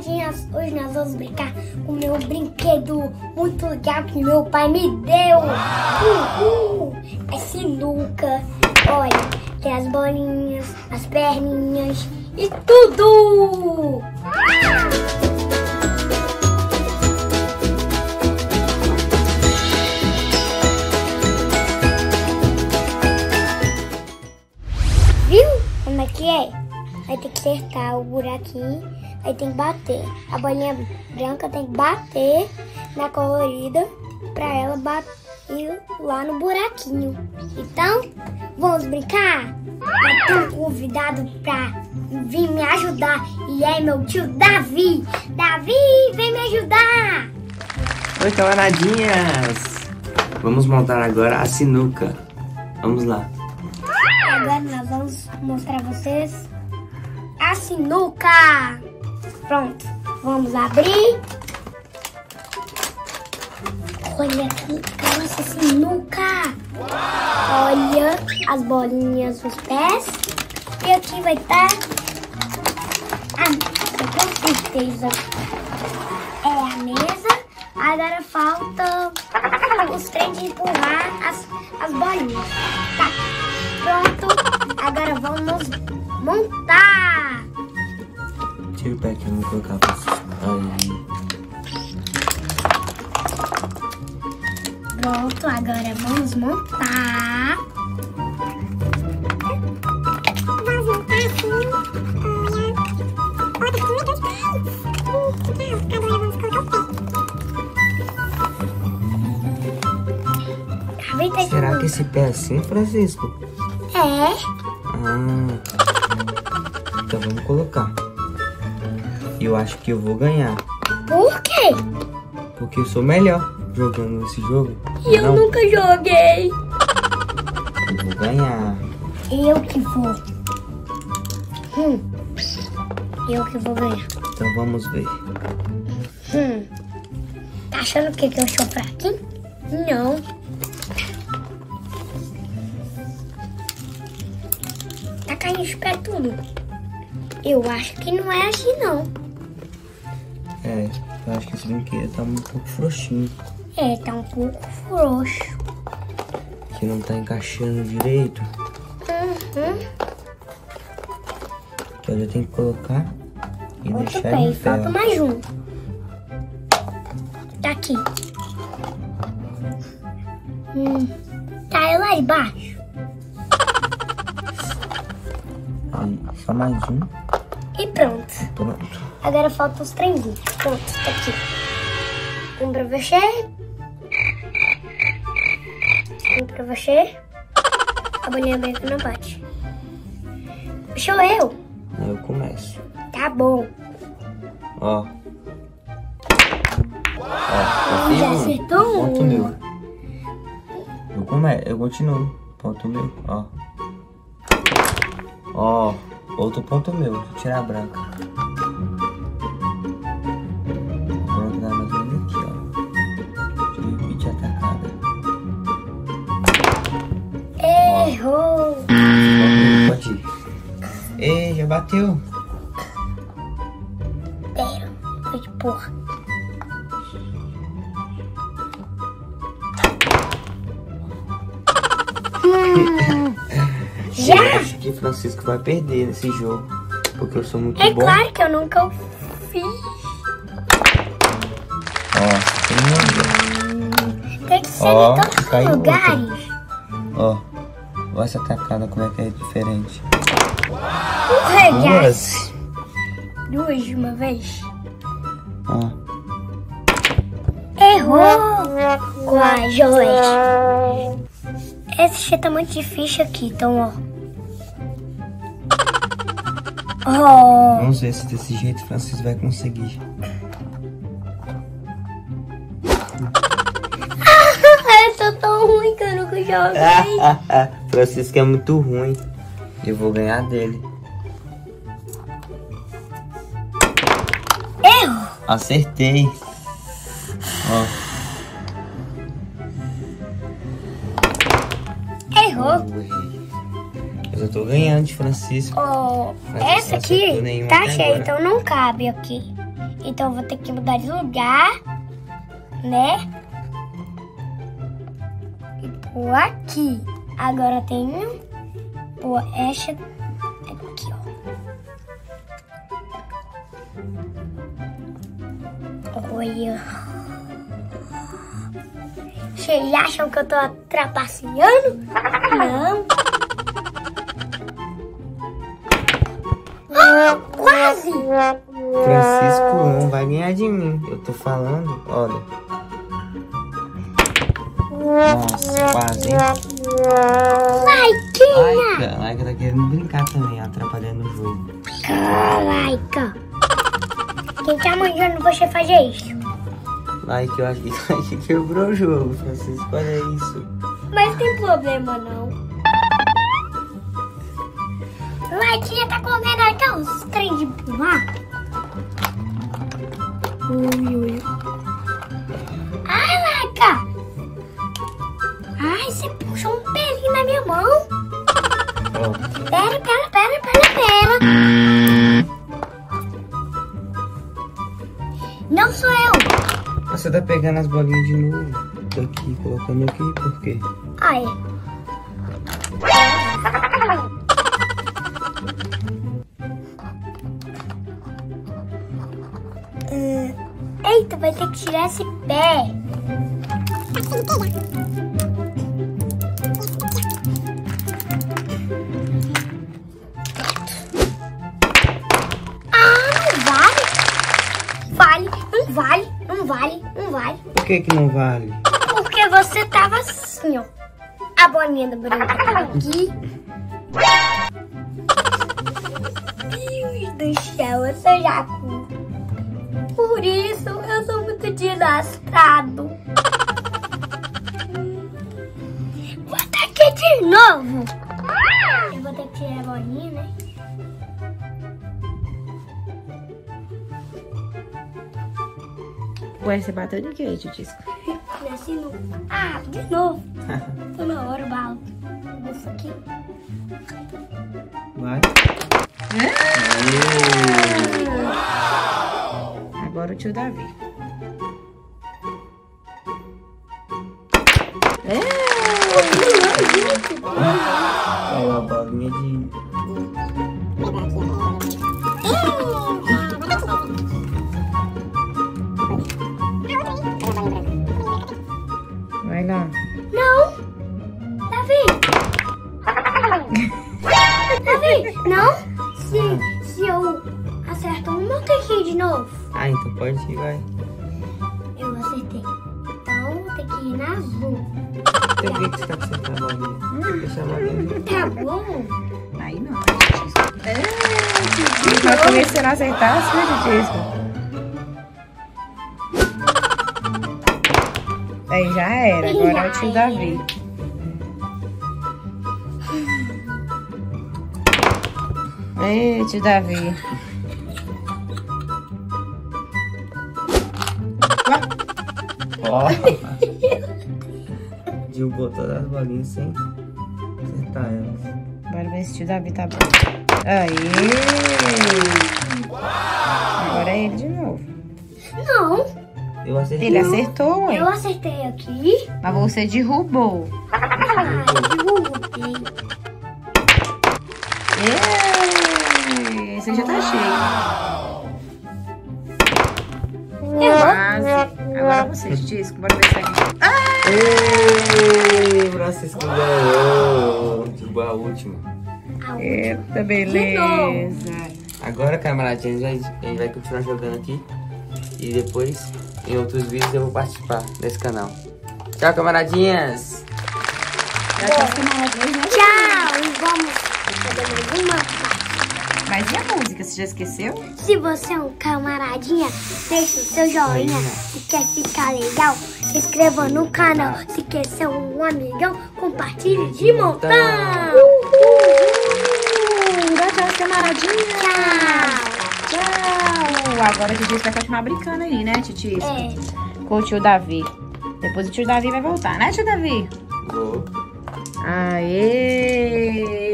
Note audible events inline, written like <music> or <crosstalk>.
Nadinhas, hoje nós vamos brincar com meu brinquedo muito legal que meu pai me deu. Uhul! É sinuca. Olha, tem as bolinhas, as perninhas e tudo! Viu como é que é? Vai ter que acertar o buraquinho, aí tem que bater. A bolinha branca tem que bater na colorida pra ela bater lá no buraquinho. Então, vamos brincar? Eu tenho um convidado pra vir me ajudar e é meu tio Davi. Davi, vem me ajudar! Oi, camaradinhas! Vamos montar agora a sinuca. Vamos lá. Agora nós vamos mostrar a vocês a sinuca. Pronto, vamos abrir. Olha aqui, nossa sinuca. Olha as bolinhas nos pés. E aqui vai estar a com certeza é a mesa. Agora falta os trem de empurrar as, as bolinhas. Tá. Pronto, agora vamos montar. Tira o pé que eu vou colocar pra. Aí. Pronto, agora vamos montar. Vamos montar assim. Outra coisa. Agora vamos colocar o pé. Gaveta de Será que esse pé é assim, Francisco? É. Ah. Então vamos colocar. Eu acho que eu vou ganhar. Por quê? Porque eu sou melhor jogando esse jogo. E eu Não, nunca joguei. eu vou ganhar. Eu que vou. Hum. Eu que vou ganhar. Então vamos ver. Hum. Tá achando que, que eu sou fraquinho? Não. Tá caindo os pés tudo. Eu acho que não é assim, não. É, eu acho que esse brinquedo tá um pouco frouxinho. É, tá um pouco frouxo. Que não tá encaixando direito. Uhum. Que eu já tenho que colocar e Outro deixar pé. ele falta mais um. Tá aqui. Hum. Tá lá embaixo. Aí, só mais um. E pronto. Pronto. Agora faltam os trenzinhos. Pronto, tá aqui. Um pra você. Um pra você. A bolinha branca não bate. Sou eu. Eu começo. Tá bom. Ó. Ó, Já eu fiz um. acertou Ponto meu. Eu come... eu continuo. Ponto meu, ó. Ó, outro ponto meu. Deixa eu tirar a branca. Bateu. Pera. Foi de porra. <laughs> Já? Eu acho que Francisco vai perder nesse jogo. Porque eu sou muito É bom. claro que eu nunca fiz. Ó, tem Tem que ser Ó, em todos os lugares. Ó, olha essa tacada como é que é diferente. Duas. Duas de uma vez. Ó, Errou! Uai, Joete. Esse cheio tá muito difícil aqui, então, ó. Oh, vamos ver se desse jeito Francisco vai conseguir. eu tô tão ruim que eu nunca joguei. <laughs> Francisco é muito ruim. Eu vou ganhar dele. Erro! Acertei. Ó, Errou! eu eu tô ganhando de Francisco. Oh, essa aqui tá cheia, então não cabe aqui. Então eu vou ter que mudar de lugar, né? E pôr aqui. Agora eu tenho pôr esta Olha. Vocês acham que eu tô trapaceando? Não. Ah, quase! Francisco não vai ganhar de mim. Eu tô falando, olha. Nossa, quase, hein? Laiquinha! Laika, Laika tá querendo brincar também, atrapalhando o jogo. Laica! Quem tá mandando você fazer isso? Laika, eu acho <laughs> que quebrou o jogo, Francisco, olha isso. Mas tem problema não. Laiquinha tá comendo até os trem de pular. Ui, ui. Ai, Laica! Ai, você puxou um pelinho na minha mão. Ó, Pera, pera, pera, pera, pera. Você tá pegando as bolinhas de novo. Daqui, colocando aqui, por quê? Ai. Hum, Eita, vai ter que tirar esse pé. Ah, que que não vale? Porque você tava assim, ó. A bolinha da branca tava aqui. Deus do céu, eu sou jacu. Por isso eu sou muito desastrado. Vou ir de novo. Ué, você bateu de quê, Titisco? Nasci <laughs> no... Ah, de novo. <laughs> Tô na hora, o balo. Isso aqui. Vai. Agora o tio Davi. Ir, vai. Eu acertei. Então, ter que ir na azul. Por que que você tá acertando a bolinha? Deixa a bolinha. Tá bom? Aí não. É, Vai começando a acertar as coisas, Titisco. Aí já era, agora é o tio Davi. Ei, tio Davi. Ó. <laughs> Gil botou as bolinhas sem acertar elas. Bora ver se o Davi tá bom. Aí. Agora é ele de novo. Não, Eu acertei. Ele acertou, ué. eu acertei aqui. Mas você derrubou. Ah, derrubei. Você já tá cheio. Quase. Agora você, Tisco. Bora ver se aqui. Ah! Ei, Francisco ganhou. Derrubou a última. Eita, beleza. Agora, camaradinhas, a gente vai continuar jogando aqui. E depois, em outros vídeos, eu vou participar desse canal. Tchau, camaradinhas! Tchau, e vamos fazer mais uma parte. Mas e a música? Você já esqueceu? Se você é um camaradinha, deixa o seu joinha. Se quer ficar legal, se inscreva no canal. Se quer ser um amigão, compartilhe de montão. Uh, dá tchau, camaradinha. Tchau. Tchau. Agora a Titisco vai continuar brincando aí, né, Titisco? É. Com o tio Davi. Depois o tio Davi vai voltar, né, tio Davi? Vou. Aê!